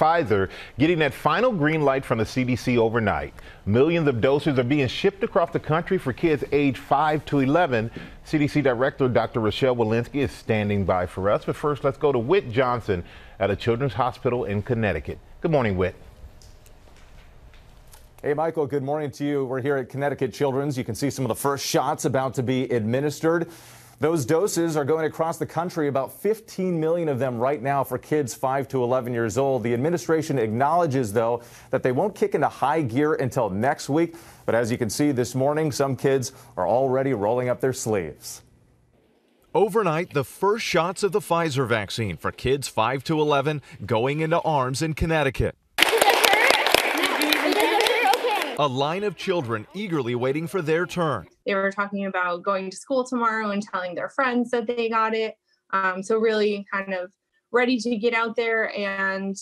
Pfizer getting that final green light from the CDC overnight. Millions of doses are being shipped across the country for kids aged 5 to 11. CDC Director Dr. Rochelle Walensky is standing by for us. But first, let's go to Whit Johnson at a children's hospital in Connecticut. Good morning, Whit. Hey, Michael, good morning to you. We're here at Connecticut Children's. You can see some of the first shots about to be administered. Those doses are going across the country, about 15 million of them right now for kids 5 to 11 years old. The administration acknowledges, though, that they won't kick into high gear until next week. But as you can see this morning, some kids are already rolling up their sleeves. Overnight, the first shots of the Pfizer vaccine for kids 5 to 11 going into arms in Connecticut. A line of children eagerly waiting for their turn. They were talking about going to school tomorrow and telling their friends that they got it. Um, so, really kind of ready to get out there and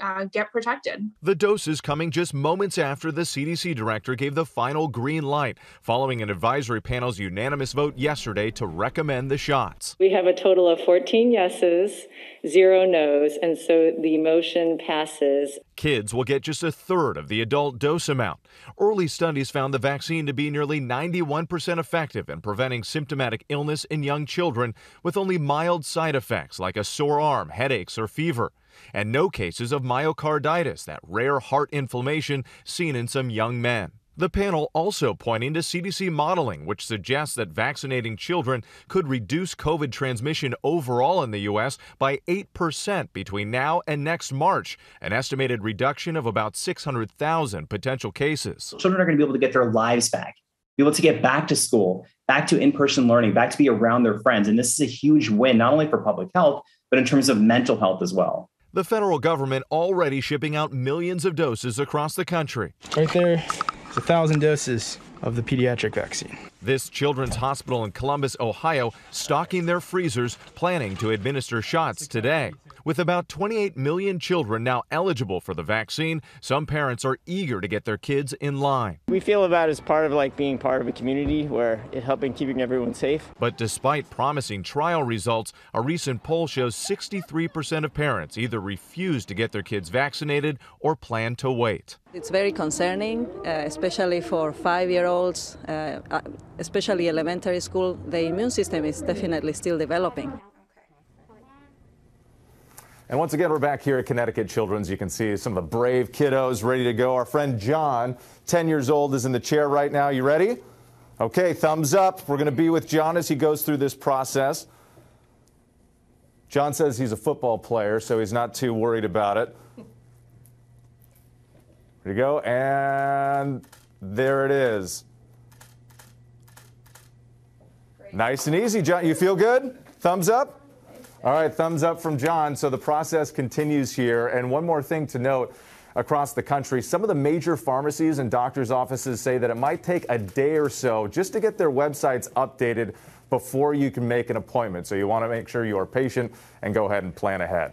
uh, get protected. The doses coming just moments after the CDC director gave the final green light, following an advisory panel's unanimous vote yesterday to recommend the shots. We have a total of 14 yeses, zero nos, and so the motion passes. Kids will get just a third of the adult dose amount. Early studies found the vaccine to be nearly 91% effective in preventing symptomatic illness in young children with only mild side effects like a sore arm, headaches, or fever and no cases of myocarditis, that rare heart inflammation seen in some young men. The panel also pointing to CDC modeling, which suggests that vaccinating children could reduce COVID transmission overall in the U.S. by 8% between now and next March, an estimated reduction of about 600,000 potential cases. Children are going to be able to get their lives back, be able to get back to school, back to in person learning, back to be around their friends. And this is a huge win, not only for public health, but in terms of mental health as well. The federal government already shipping out millions of doses across the country. Right there, it's a thousand doses of the pediatric vaccine. This children's hospital in Columbus, Ohio, stocking their freezers, planning to administer shots today. With about 28 million children now eligible for the vaccine, some parents are eager to get their kids in line. We feel about as part of like being part of a community where it's helping keeping everyone safe. But despite promising trial results, a recent poll shows 63% of parents either refuse to get their kids vaccinated or plan to wait. It's very concerning, uh, especially for five-year-olds, uh, uh especially elementary school. The immune system is definitely still developing. And once again, we're back here at Connecticut Children's. You can see some of the brave kiddos ready to go. Our friend John, 10 years old, is in the chair right now. You ready? Okay, thumbs up. We're going to be with John as he goes through this process. John says he's a football player, so he's not too worried about it. Here you go, and there it is. Great. Nice and easy, John. You feel good? Thumbs up? All right, thumbs up from John. So the process continues here. And one more thing to note across the country, some of the major pharmacies and doctors' offices say that it might take a day or so just to get their websites updated before you can make an appointment. So you want to make sure you are patient and go ahead and plan ahead.